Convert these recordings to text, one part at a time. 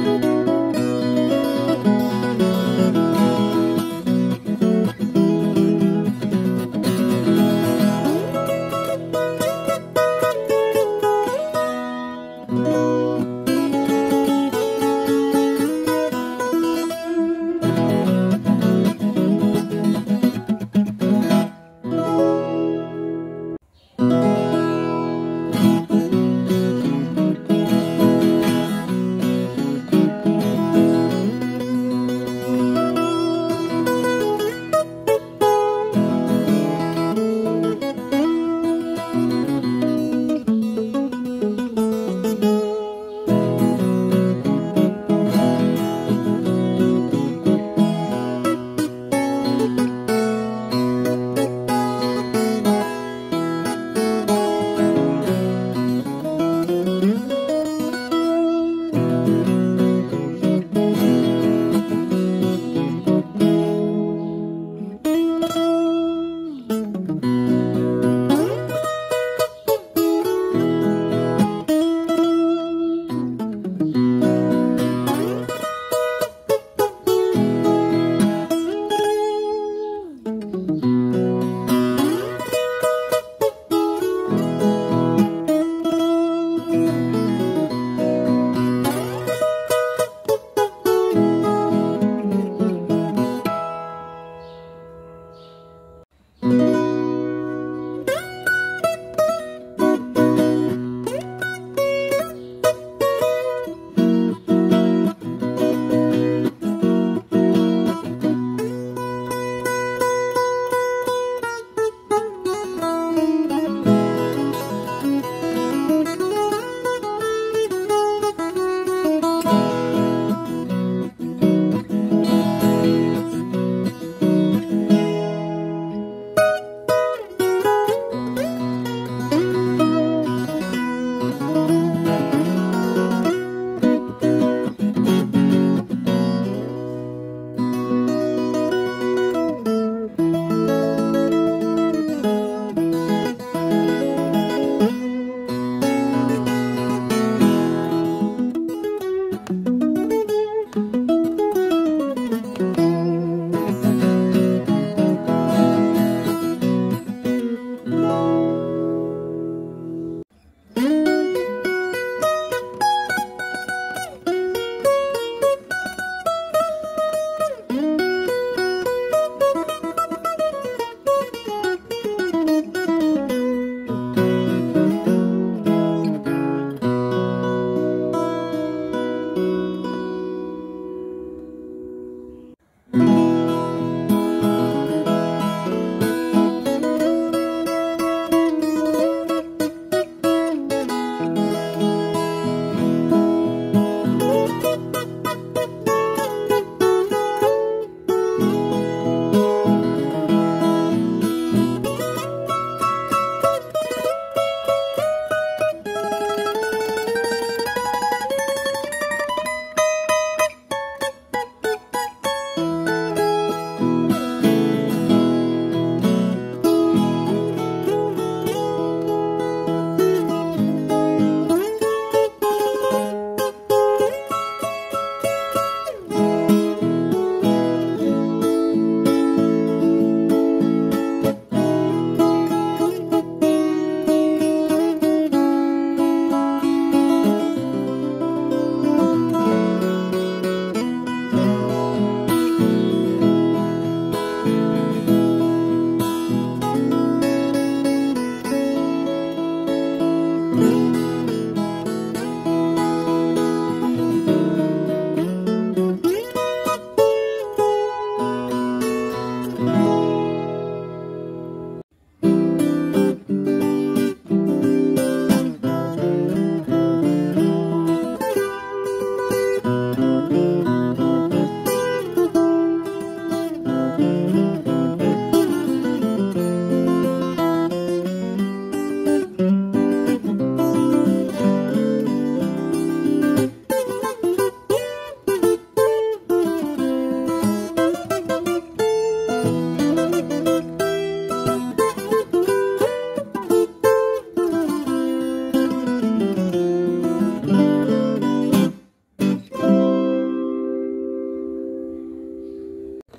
Música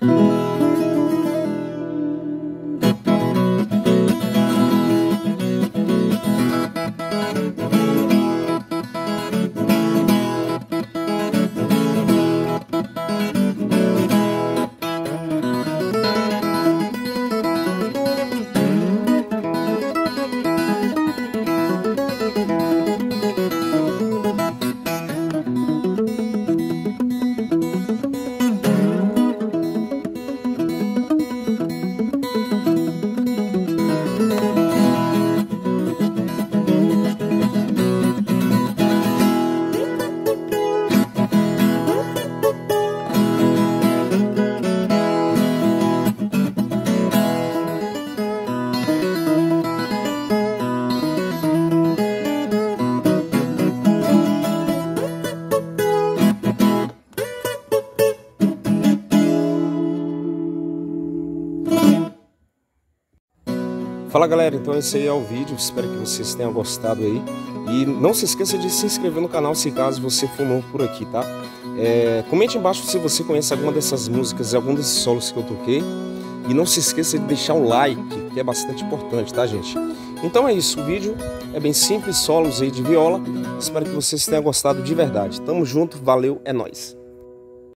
Mm-hmm. Fala galera, então esse aí é o vídeo, espero que vocês tenham gostado aí. E não se esqueça de se inscrever no canal se caso você for novo por aqui, tá? É, comente embaixo se você conhece alguma dessas músicas e algum desses solos que eu toquei. E não se esqueça de deixar o like, que é bastante importante, tá gente? Então é isso, o vídeo é bem simples, solos aí de viola. Espero que vocês tenham gostado de verdade. Tamo junto, valeu, é nóis!